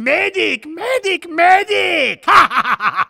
Medic! Medic! Medic! Ha ha ha ha!